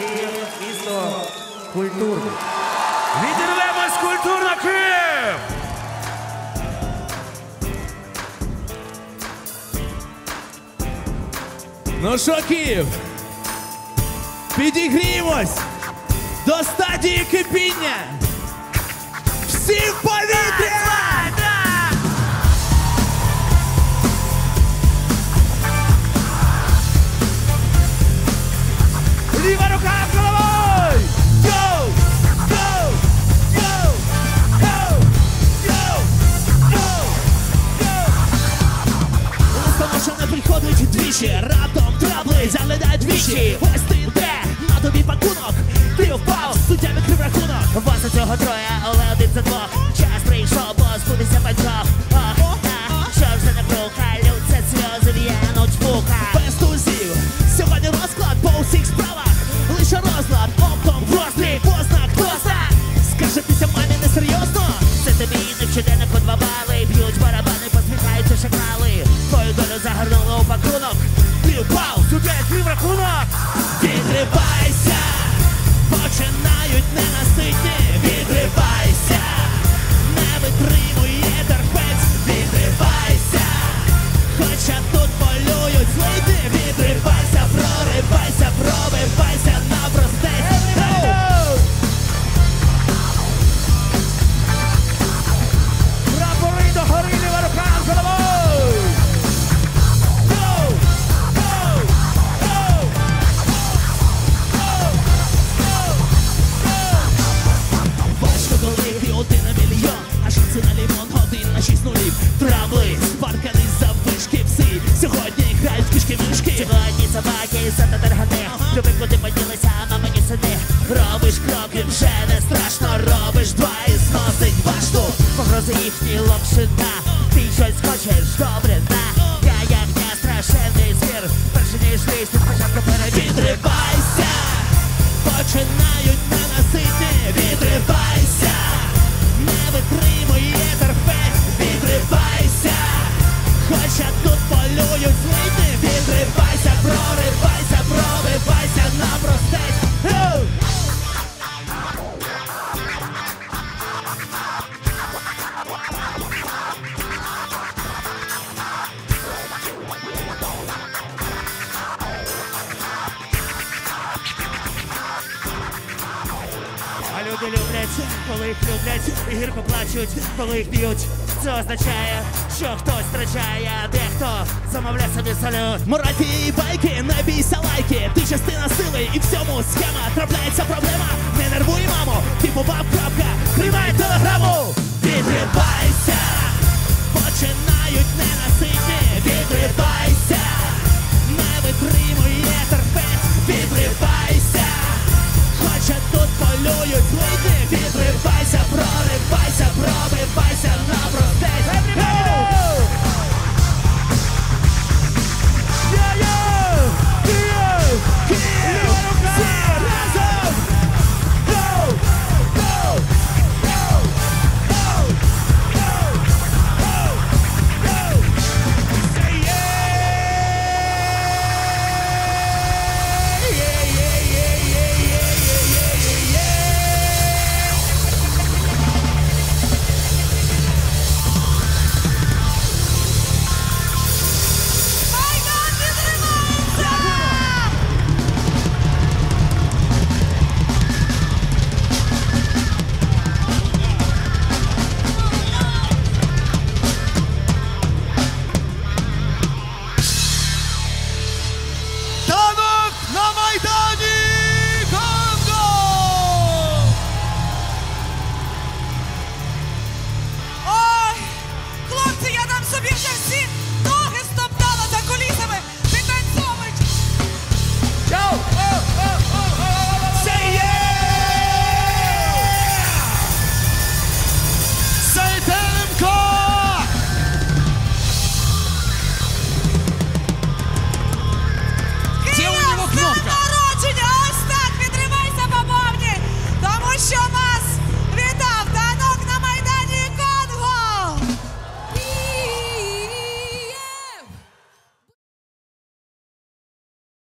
І остання на. Відірвемось культурно Київ! Ну що, Київ? Підігріємось до стадії кипіння. Всі в повітря! Двічі, раптом трабли заглядають двічі. Ось ти де, на тобі пакунок, ти впав, суддя відкрив рахунок. Вас у цього троє, але один за двох. Час прийшов, бо збудеться батьков. Впав, твій рахунок. Відривайся, починають ненаситні. Відривайся, шість нулів. Трабли, спарканий за вишки пси. Сьогодні грають кішки мишки. Сьогодні собаки за таргани. Люби, куди поділися, а на мені сиди. Робиш кроки, вже не страшно, робиш два і зносить башту. Погрози їхні лапшина Ти щось хочеш, добре, люди люблять, коли їх люблять, і гірко плачуть, коли їх б'ють. Це означає, що хтось втрачає, дехто замовляє собі салют. Мораль тієї байки, не бійся лайки, ти частина сили і в цьому схема трапляється проблема. Не нервуй, мамо, ти попав крапка, тримай телеграму,